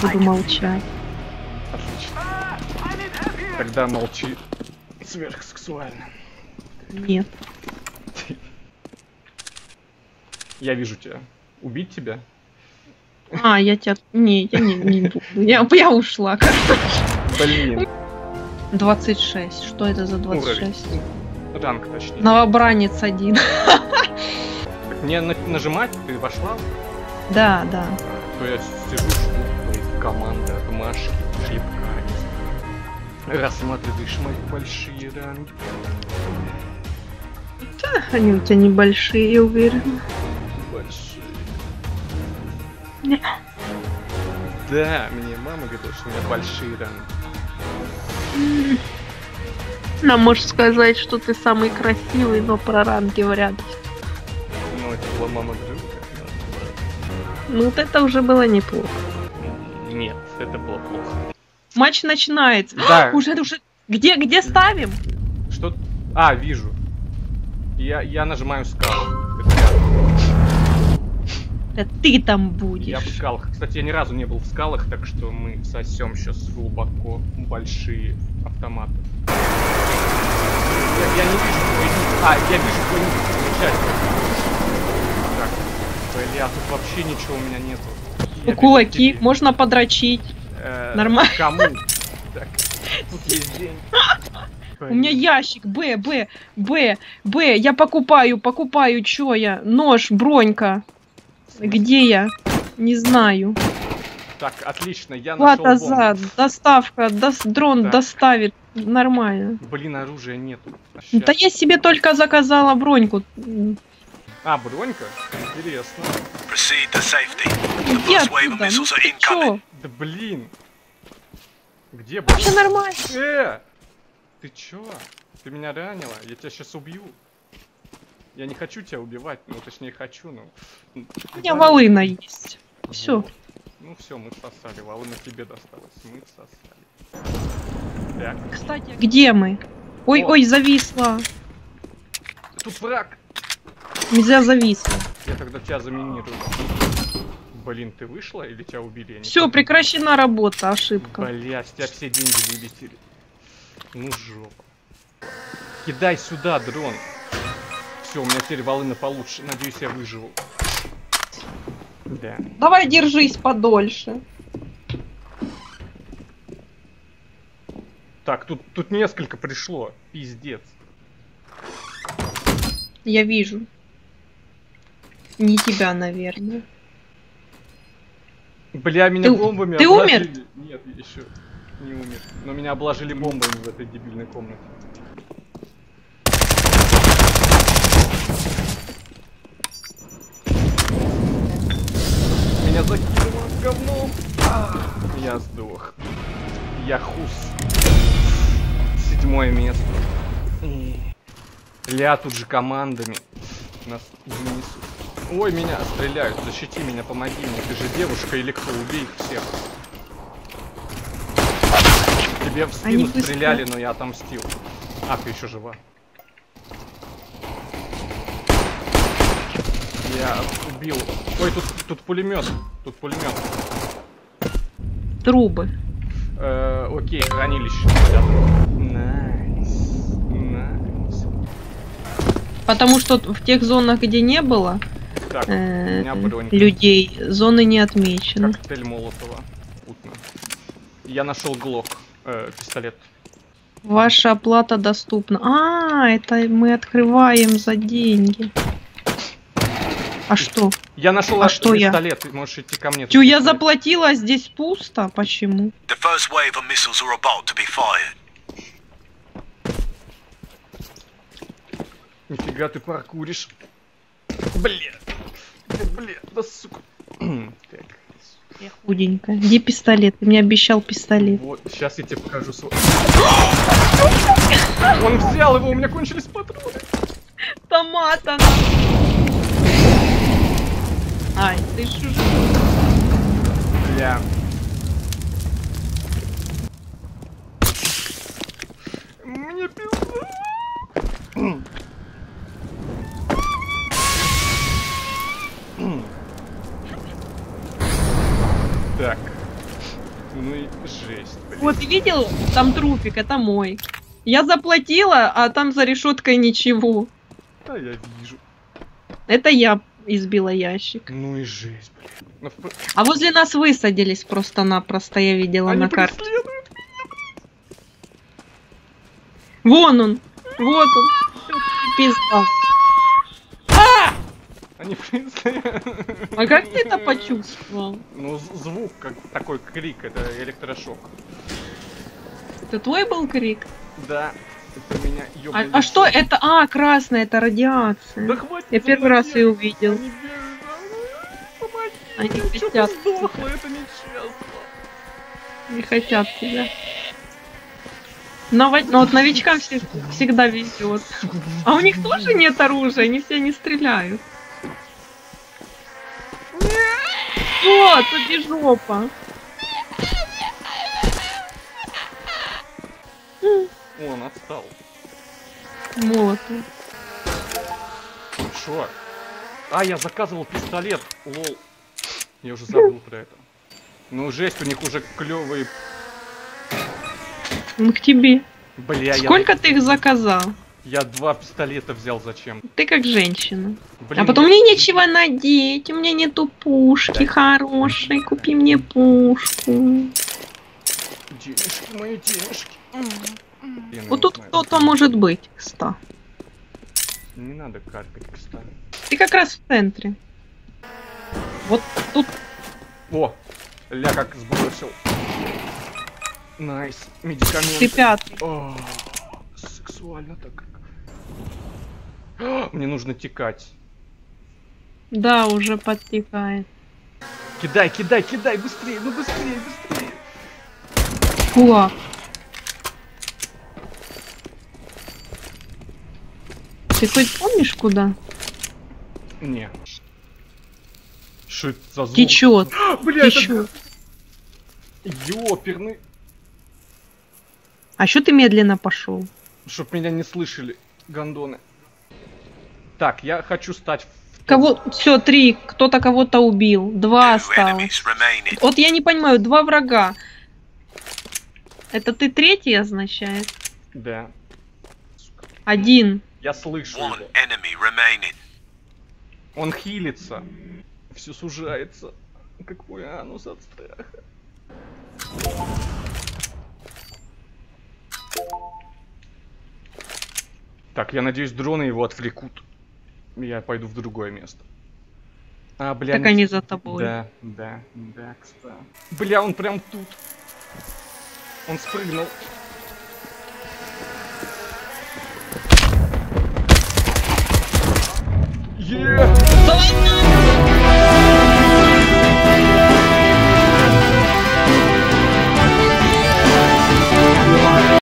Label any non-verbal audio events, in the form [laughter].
буду молчать. Отлично. Тогда молчи сверхсексуально. Нет. Я вижу тебя. Убить тебя? А, я тебя... Не, я не, не буду. Я, я ушла, короче. Блин. 26. Что это за 26? Ранг точнее. Новобранец один. Так мне на- нажимать, ты вошла? Да, да. То я сижу, команды, отмашки, шлепка. Рассматриваешь мои большие ранги. Они у тебя небольшие, я уверена. Большие. Не. Да, мне мама говорила, что у меня большие ранги. Нам можешь сказать, что ты самый красивый, но про ранги вряд ли. Ну, это была мама друга. Ну, вот это уже было неплохо. Нет, это было плохо. Матч начинается. Да, [gasps] Уже, уже. Где, где ставим? что... А, вижу. Я, я нажимаю скалу. Это я. Да ты там Я будешь. в скалах. Кстати, я ни разу не был в скалах, так что мы сосем сейчас глубоко большие автоматы. Я, я не вижу твой ник. А, я вижу твой ник. Замечательно. Так. Бля, тут вообще ничего у меня нету. Я Ну, Кулаки, тебе. можно подрочить. Э, нормально. Кому? [laughs] Так, тут есть деньги. У меня ящик, Б, Б, Б, Б. Я покупаю, покупаю, чё я? Нож, бронька. Где я? Не знаю. Так, отлично, я нашел Плата за, бомбу. доставка, дос- дрон Так. доставит. Нормально. Блин, оружия нету. А, Да я себе только заказала броньку. А, бронька? Интересно. Of отсюда. Ну ты чё? Да блин. Где Все бронька? нормально. Э! Ты чё? Ты меня ранила? Я тебя сейчас убью. Я не хочу тебя убивать, ну точнее хочу, но... У меня волына есть. Вот. Ну все, мы сосали, волына тебе досталась. Мы сосали. Так, Кстати, где мы? Ой, О. ой, зависла. тут враг! Нельзя зависло. Я тогда тебя заминирую. Блин, ты вышла или тебя убили? Все, помню. прекращена работа, ошибка. Бля, с тебя все деньги вылетели. Ну жопа. Кидай сюда, дрон. Все, у меня теперь волына получше. Надеюсь, я выживу. Да. Давай держись подольше. Так, тут, тут несколько пришло. Пиздец. Я вижу. Не тебя, наверное. Бля, меня Ты- бомбами ты умер? обложили. Нет, еще не умер. Но меня обложили бомбами в этой дебильной комнате. Меня закинуло говном. А, Я сдох. Я хус. Седьмое место. Ля, тут же командами. Нас занесут. Ой, меня стреляют. Защити меня, помоги мне. Ты же девушка или кто? Убей их всех. Тебе в Они спину быстро. стреляли, но я отомстил. А, ты еще жива. Я убил. Ой, тут, тут пулемет. Тут пулемет. Трубы. Э, окей, хранилище. Nice. Nice. Потому что в тех зонах, где не было Так, э, у меня бронька. людей, зоны не отмечены. Коктейль Молотова. Путно. Я нашел глок. Э, пистолет. Ваша оплата доступна. А, это мы открываем за деньги. А что? Я нашел А что я? пистолет. Ты можешь идти ко мне. Тю, я заплатила, а здесь пусто. Почему? Нифига ты паркуришь. Бля. Бля, да сука. Я худенькая. Где пистолет? Ты мне обещал пистолет. Вот, сейчас я тебе покажу свой. Он взял его, у меня кончились патроны. Томат она. Ай, ты чужой. Бля. Так. Ну и жесть, блин. Вот, видел? Там трупик, это мой. Я заплатила, а там за решеткой ничего. Да, я вижу. Это я избила ящик. Ну и жесть, блин. Ну, А возле нас высадились просто-напросто, я видела Они на карте. Вон он! Вот он! Пизда. Они преследуют. А как ты это почувствовал? Ну, звук, как такой крик, это электрошок. Это твой был крик? Да, это меня А, а что это? А, красная, это радиация. Да хватит Я первый раз ее увидел. Они. Помоги, Они хотят. сдохла, это нечестно. Не хотят тебя. Ново- Ну вот новичкам все- всегда везет. А у них тоже нет оружия, они все не стреляют. Вот, тут жопа. Он отстал. Молотом. Шо? А, я заказывал пистолет, лол. Я уже забыл про это. Ну, жесть, у них уже клевые. Ну к тебе. Бля, Сколько ты их заказал? Я, два пистолета взял зачем? Ты как женщина. Блин, А потом мне нечего надеть, у меня нету пушки хорошей, купи мне пушку. Денежки, мои денежки. Блин, Вот тут кто-то может быть, кстати. Не надо каркать, кстати. Ты как раз в центре. Вот тут О, ля как сбросил. Nice, медикаменты. ты пятый. О, сексуально так [gasps] Мне нужно текать. Да, уже подтекает. Кидай, кидай, кидай, быстрее, ну быстрее, быстрее. Кулак. Ты хоть помнишь куда? Не. Что это за звук? Течет. [gasps] Бля, это Течет. ёперный. А что ты медленно пошел? Чтоб меня не слышали, гондоны. Так, я хочу стать... в- Кого? Все, три. Кто-то кого-то убил. Два осталось. Вот я не понимаю, два врага. Это ты третий означает? Да. Сука. Один. Я слышу. Он хилится. Все сужается. Какой анус от страха. Так, я надеюсь, дроны его отвлекут. Я пойду в другое место. А, бля, Так не- они за тобой. Да, да, да, кстати. Бля, он прям тут. Он спрыгнул.